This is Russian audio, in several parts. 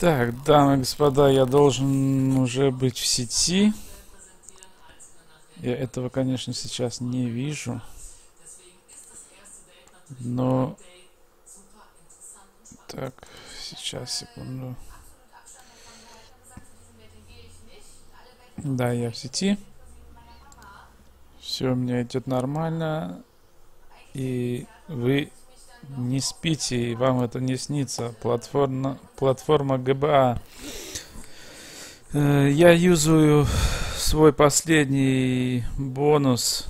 Так, дамы и господа, я должен уже быть в сети. Я этого, конечно, сейчас не вижу. Но... Так, сейчас, секунду. Да, я в сети. Все у меня идет нормально. И вы не спите, и вам это не снится. Платформа, платформа ГБА. Э, я юзаю свой последний бонус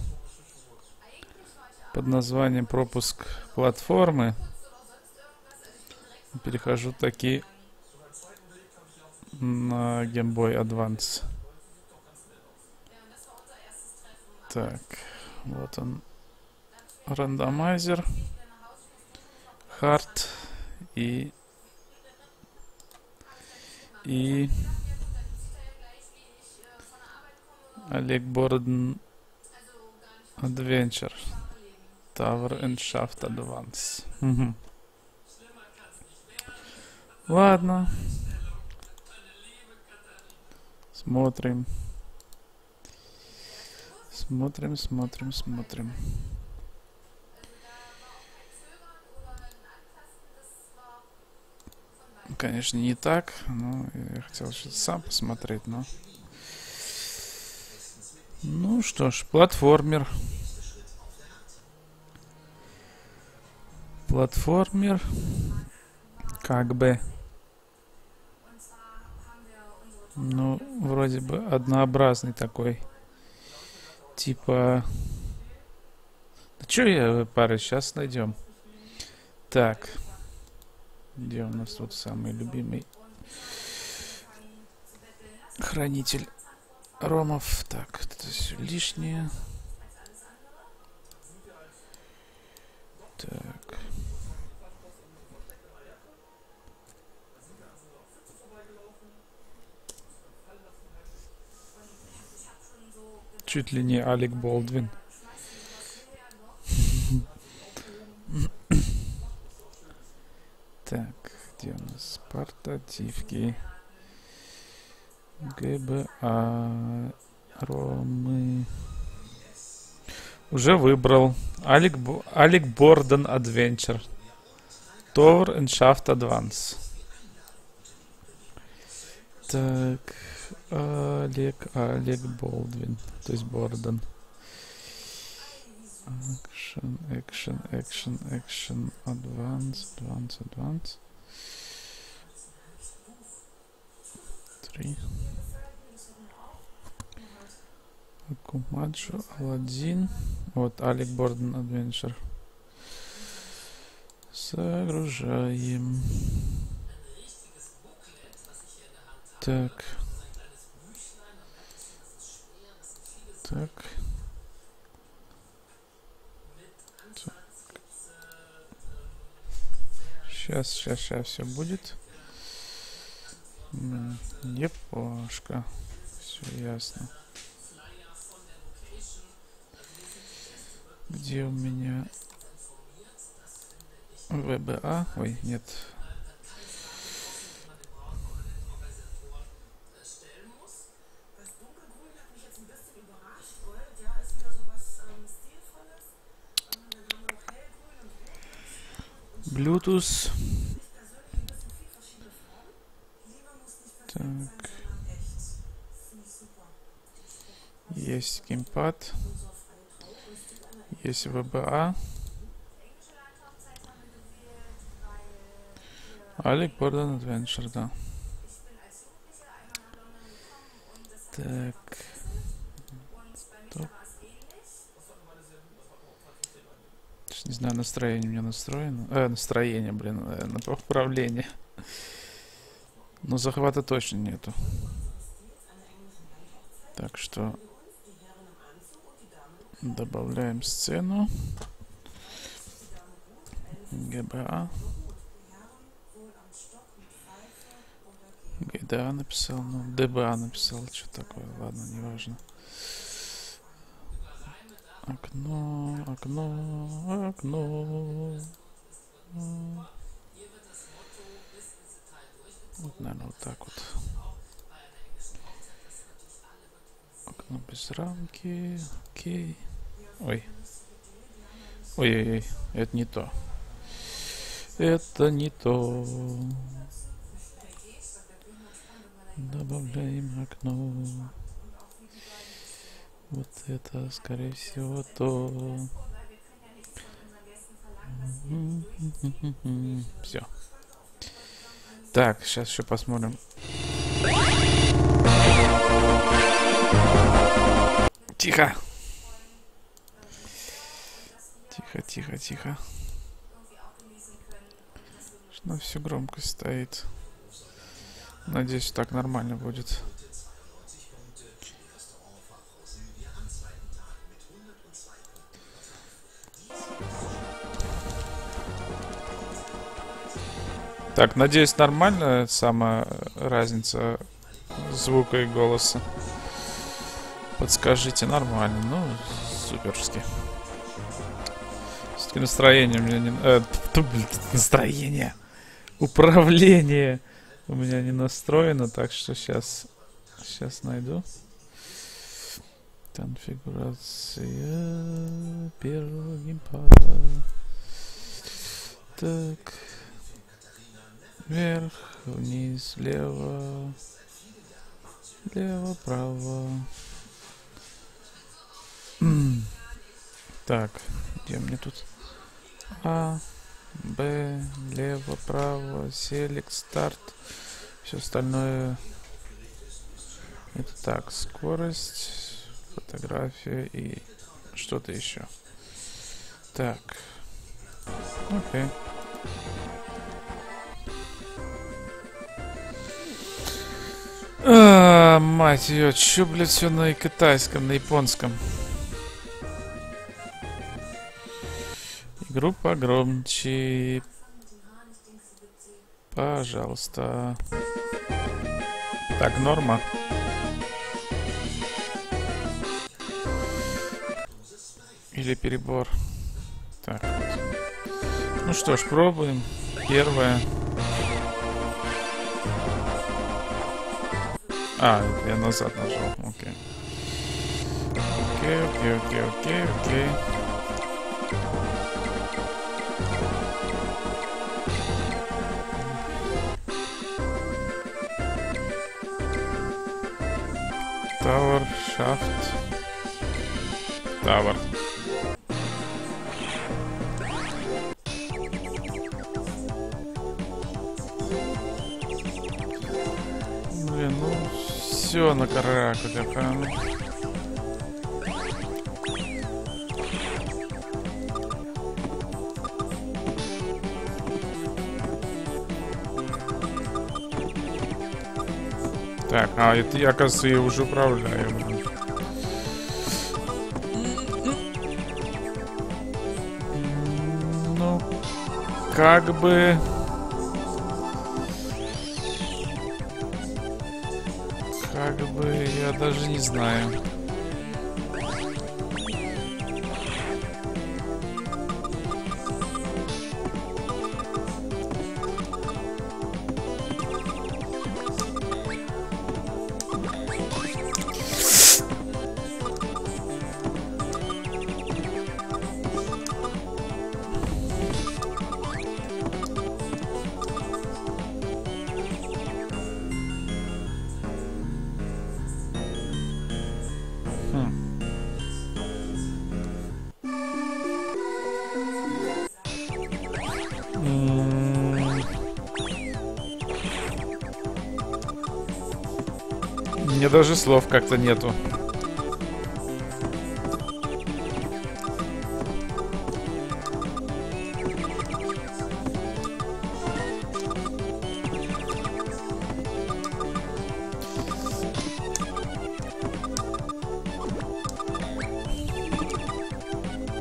под названием пропуск платформы. Перехожу таки на Game Boy Advance. Так, вот он, рандомайзер, хард и и Олег Борден Adventure Tower and Shaft Advance. Угу. Ладно. Смотрим. Смотрим, смотрим, смотрим. Конечно, не так. но я хотел что-то сам посмотреть, но... Ну что ж, платформер. Платформер. Как бы. Ну, вроде бы однообразный такой. Типа... Да что я, пары, сейчас найдем. Так. Где у нас тут самый любимый хранитель ромов? Так, это все лишнее. Так. Чуть ли не Алек Болдвин. Так, где у нас портативки? ГБА Ромы. Уже выбрал. Алек, Алек Борден Adventure. Tower and Shaft Advance. Так. Олег, Олег Болдвин, то есть Борден. Action, action, action, action, advance, advance, advance. Три. Акумаджо, Аладдин. Вот, Алек Борден Адвенчер. Загружаем. Так. Так. Сейчас, сейчас, сейчас все будет. Епошка. Все ясно. Где у меня ВБА? Ой, нет. Bluetooth. Так. Есть геймпад. Есть VBA. Алик Борден Adventure, да. Так. Не знаю, настроение у меня настроено. Э, настроение, блин, э, на управление. Но захвата точно нету. Так что добавляем сцену. ГБА. ГДА написал, ну, ДБА написал, что такое, ладно, неважно. Окно, окно, окно. Вот, наверное, вот так вот. Окно без рамки. Окей. Ой. Ой-ой-ой, это не то. Это не то. Добавляем окно. Вот это, скорее всего, то. Все. Так, сейчас еще посмотрим. Тихо. Тихо, тихо, тихо. На всю громкость стоит. Надеюсь, так нормально будет. Так, надеюсь, нормальная самая разница звука и голоса. Подскажите, нормально. Ну, суперски. Все-таки настроение у меня не... Э, настроение. Управление у меня не настроено, так что сейчас... Сейчас найду. Конфигурация первого геймпада. Так. Вверх, вниз, влево. Лево, право. так, где мне тут? А, Б, лево, право, селек, старт. Все остальное. Это так, скорость, фотография и что-то еще. Так. Окей. Okay. А, мать ее, чё, блядь, все на китайском, на японском. Игру погромче. Пожалуйста. Так, норма. Или перебор. Так. Ну что ж, пробуем. Первое. А, я назад нажал. Окей. Окей, окей, окей, окей, окей. Tower, Shaft. Tower. Все на караку, прям. Так, а это я, оказывается, ее уже управляю. Ну, как бы... я даже не знаю. Даже слов как-то нету.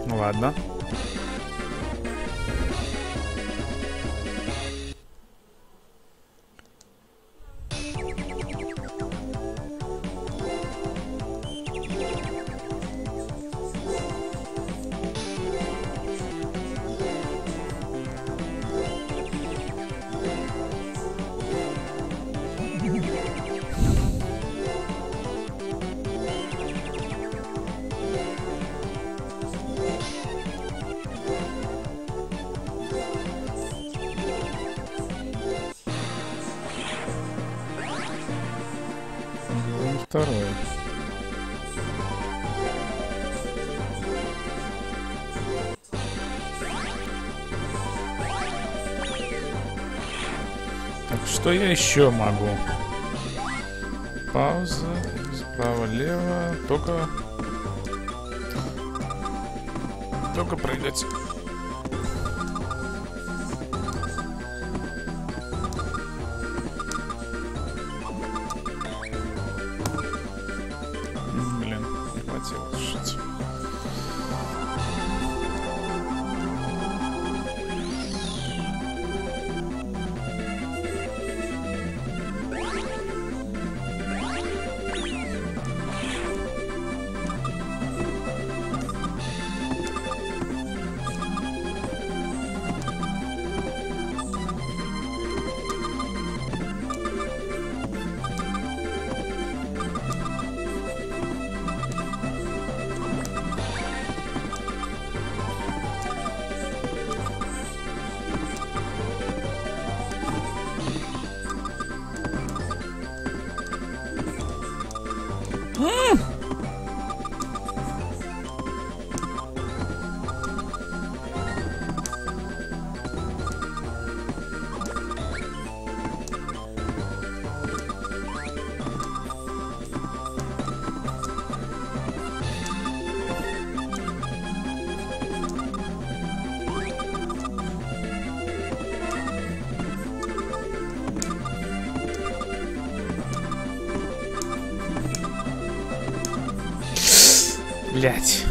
Ну ладно. Что я еще могу? Пауза, справа-лево, только... Только прыгать. Блять.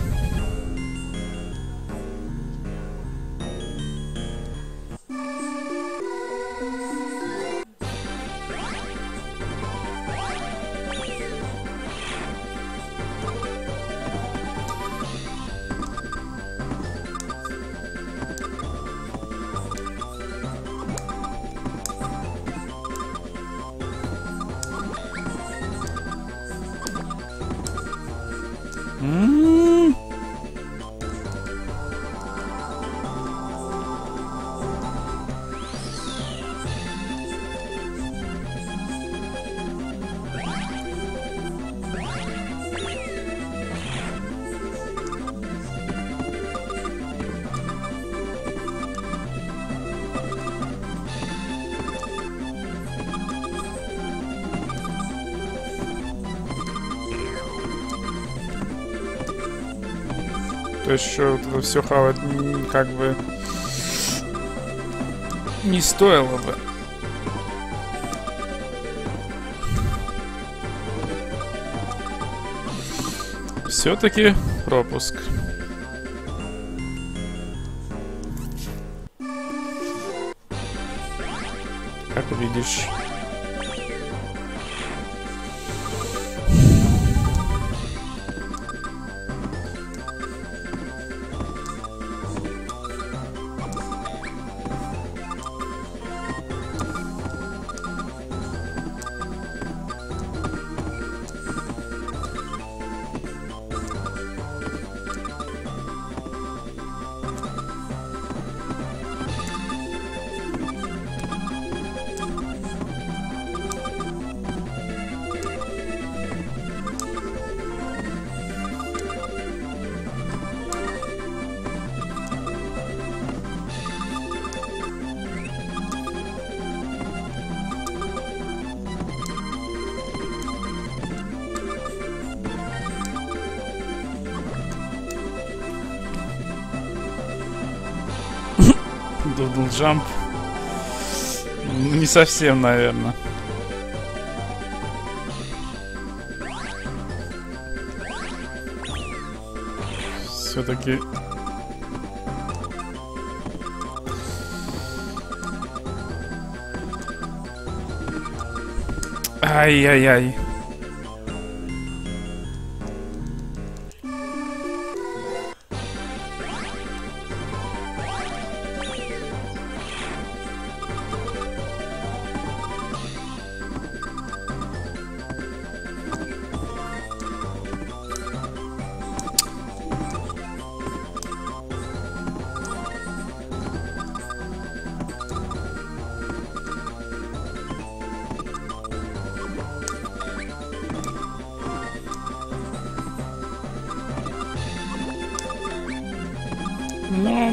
То есть что вот это все хавать как бы не стоило бы. Все-таки пропуск. Как видишь. Дудл джамп. Ну, Не совсем, наверное. Все-таки... Ай-яй-яй.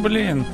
Блин.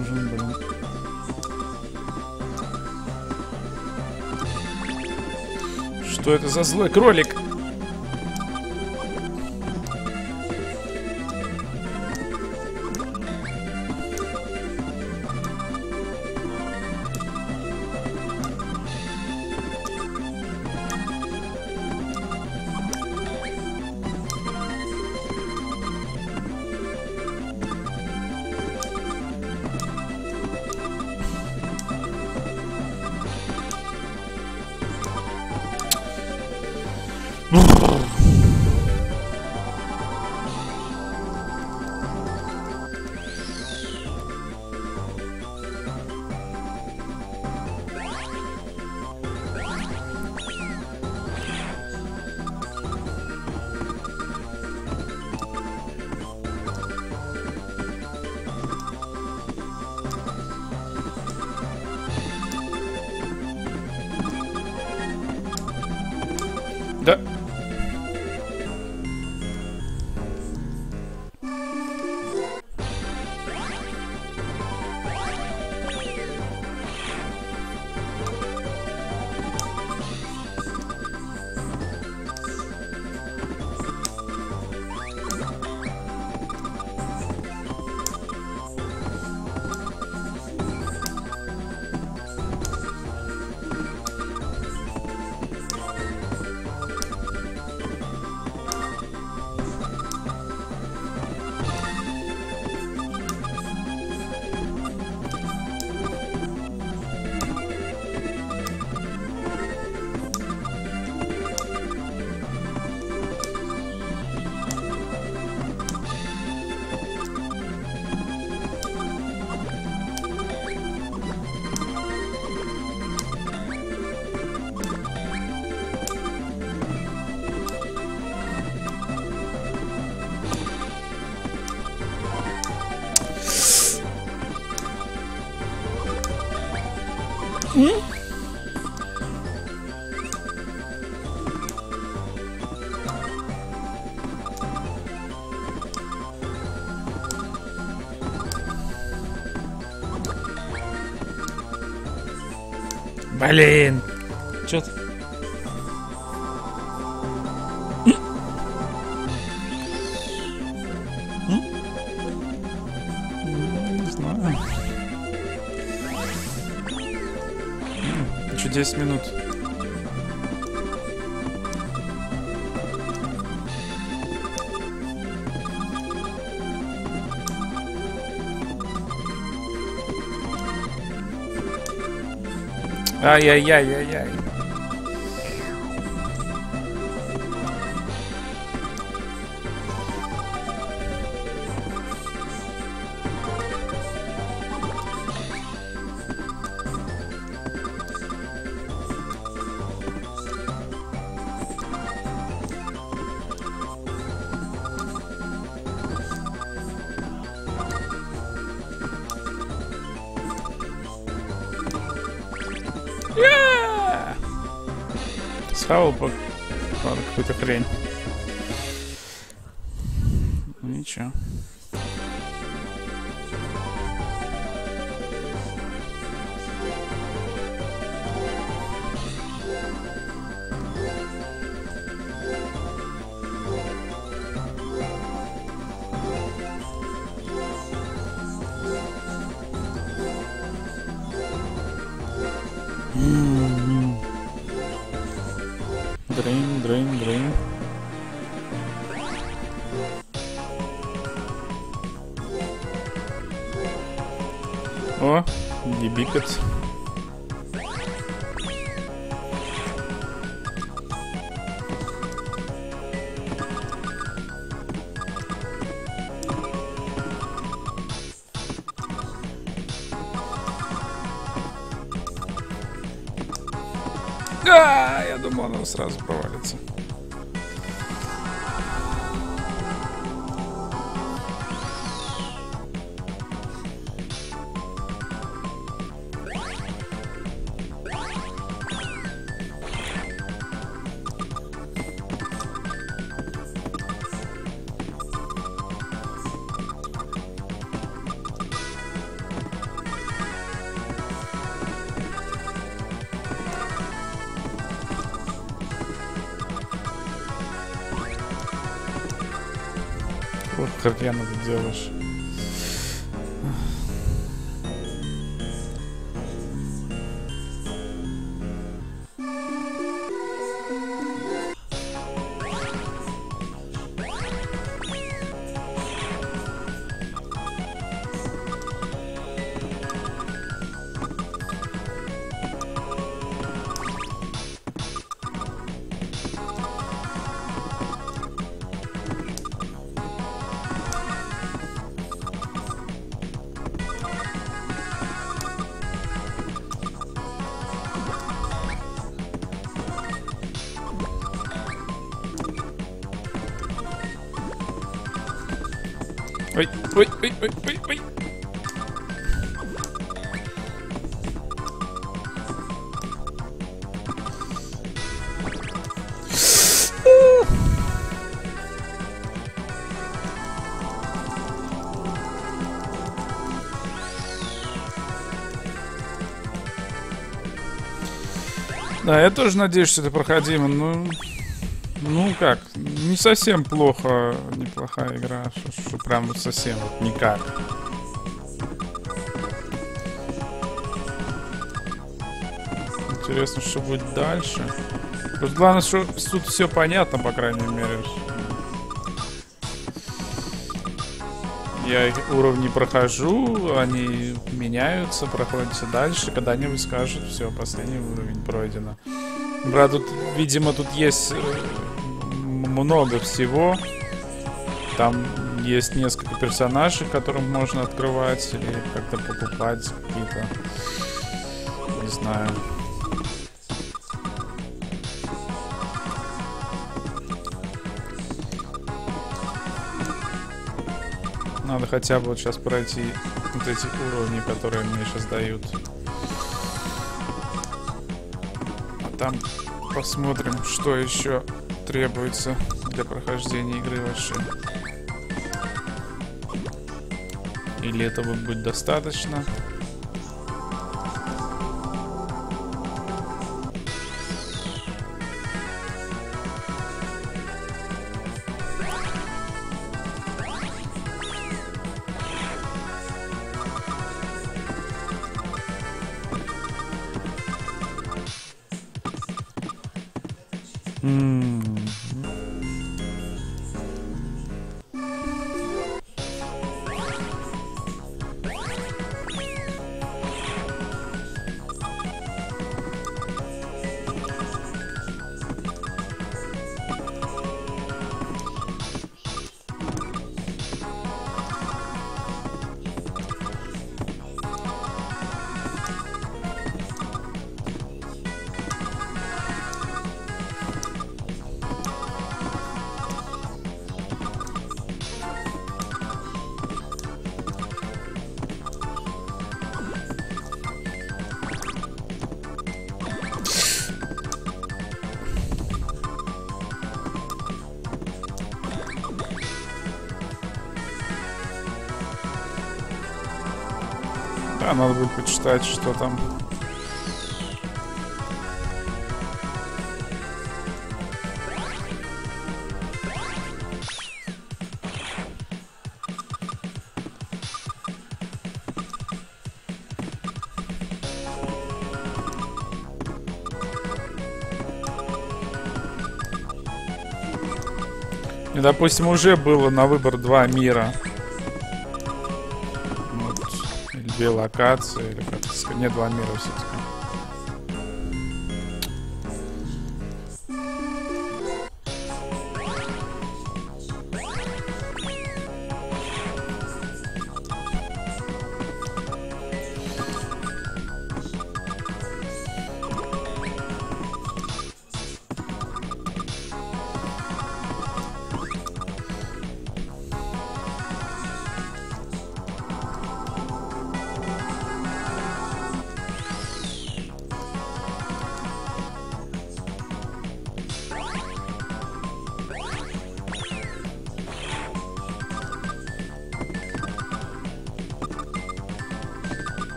Нужен, блин. Что это за злой кролик? Блин. Чё ты? Не знаю. Еще 10 минут. Ай-яй-яй-яй-яй. Я! Схавал по, по какую-то хрень. О, дебикот. А, я думал, она сразу провалится. Как я это делаешь. Да, я тоже надеюсь, что это проходимо. Ну, ну как, не совсем плохо, неплохая игра, что, что прям вот совсем вот никак. Интересно, что будет дальше. Тут главное, что тут все понятно, по крайней мере. Я уровни прохожу, они меняются, проходятся дальше. Когда-нибудь скажут, все, последний уровень пройдено. Брат, тут, видимо, тут есть э, много всего. Там есть несколько персонажей, которым можно открывать или как-то покупать какие-то. Не знаю. Надо хотя бы вот сейчас пройти вот эти уровни, которые мне сейчас дают. А там посмотрим, что еще требуется для прохождения игры вообще. Или этого будет достаточно? Надо будет почитать, что там. И, допустим, уже было на выбор два мира. Две локации, или как сказать, два мира все-таки.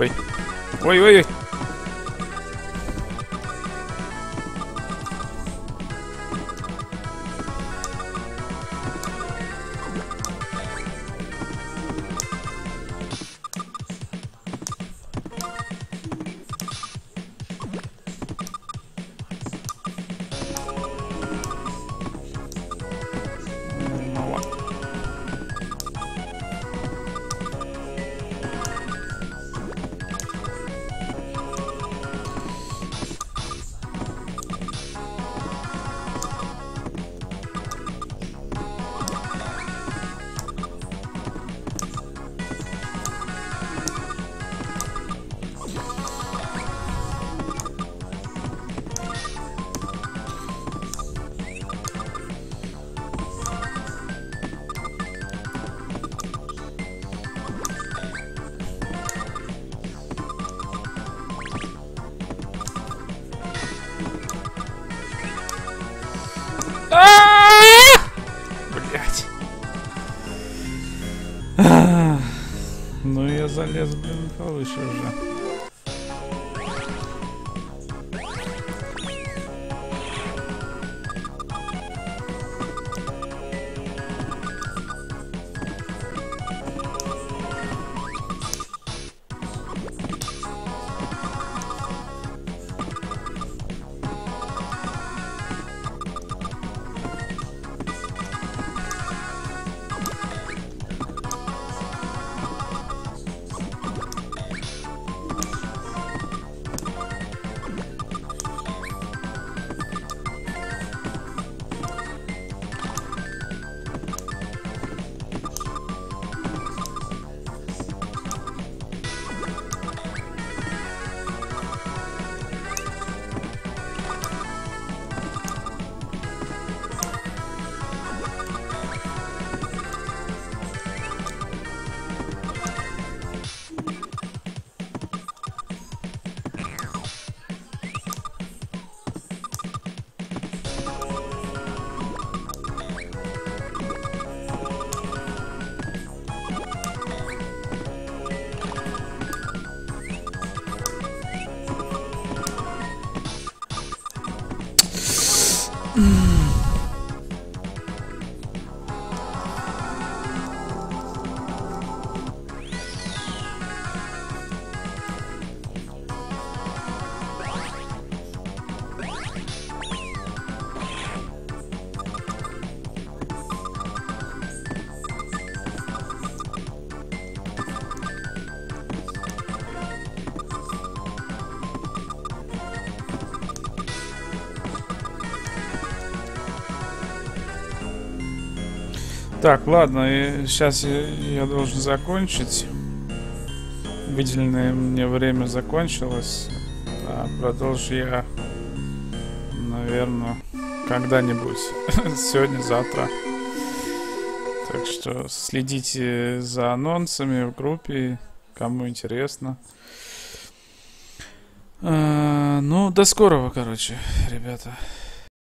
Ой. Ой-ой-ой. Блять. Залез, блин, повыше уже. Так, ладно, сейчас я, должен закончить. Выделенное мне время закончилось. А продолжу я, наверное, когда-нибудь. Сегодня, завтра. Так что следите за анонсами в группе, кому интересно. А, ну, до скорого, короче, ребята.